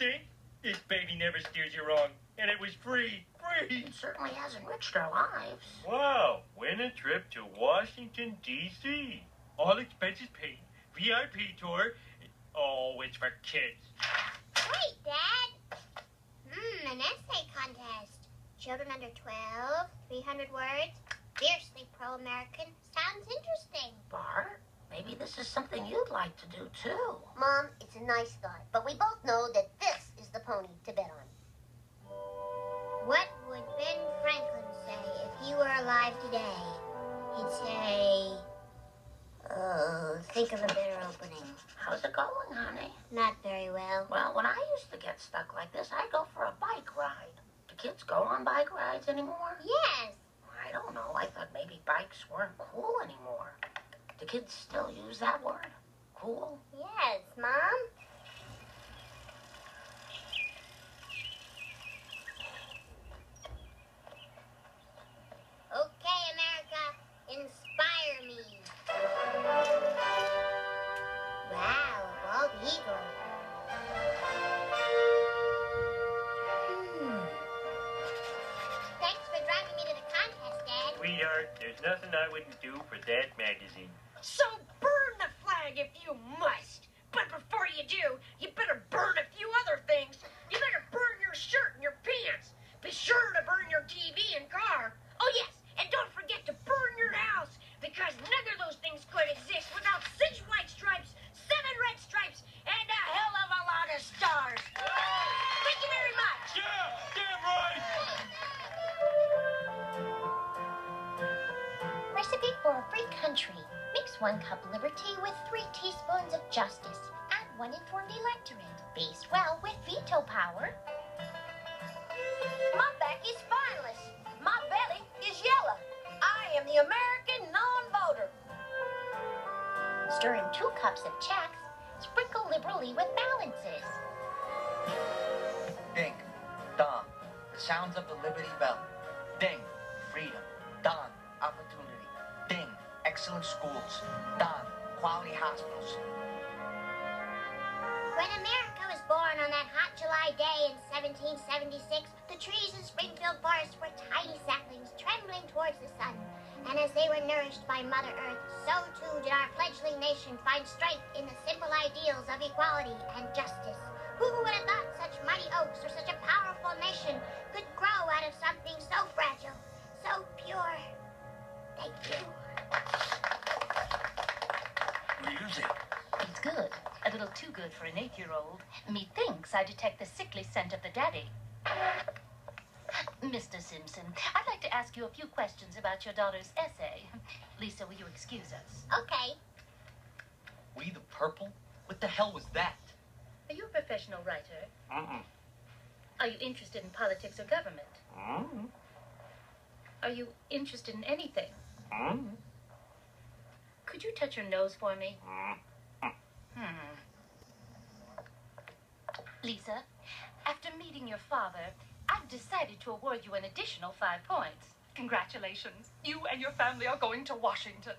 think? This baby never steers you wrong, and it was free. Free! It certainly has enriched our lives. Wow, win a trip to Washington, D.C. All expenses paid. VIP tour. Oh, it's for kids. Wait, Dad. Hmm, an essay contest. Children under 12, 300 words, fiercely pro-American. Sounds interesting. Bart, maybe this is something you'd like to do too. Mom, it's a nice thought, but we both know that this is the pony to bet on. What would Ben Franklin say if he were alive today? He'd say, oh, think of a better opening. How's it going, honey? Not very well. Well, when I used to get stuck like this, I'd go for a bike ride. Do kids go on bike rides anymore? Yes. I don't know. I thought maybe bikes weren't cool anymore. Do kids still use that word? Cool? Yes, Sweetheart, there's nothing I wouldn't do for that magazine. So Mix one cup liberty with three teaspoons of justice. Add one informed electorate. Baste well with veto power. My back is spineless. My belly is yellow. I am the American non-voter. Stir in two cups of checks. Sprinkle liberally with balances. Ding, dong, the sounds of the Liberty Bell. Ding, freedom. Dong, opportunity. Excellent schools. Dong, quality hospitals. When America was born on that hot July day in 1776, the trees in Springfield Forest were tiny saplings trembling towards the sun. And as they were nourished by Mother Earth, so too did our fledgling nation find strength in the simple ideals of equality and justice. Who would have thought such mighty oaks or such a powerful nation could grow out of something so fragile, little too good for an eight-year-old. Methinks I detect the sickly scent of the daddy. Mr. Simpson, I'd like to ask you a few questions about your daughter's essay. Lisa, will you excuse us? Okay. We the purple? What the hell was that? Are you a professional writer? Mm-mm. Are you interested in politics or government? Mm-mm. Are you interested in anything? Mm-mm. Could you touch your nose for me? Mm-mm. Hmm. Lisa, after meeting your father, I've decided to award you an additional five points. Congratulations. You and your family are going to Washington.